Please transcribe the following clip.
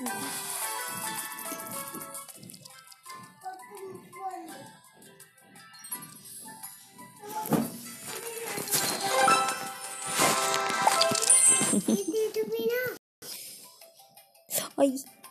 Ay.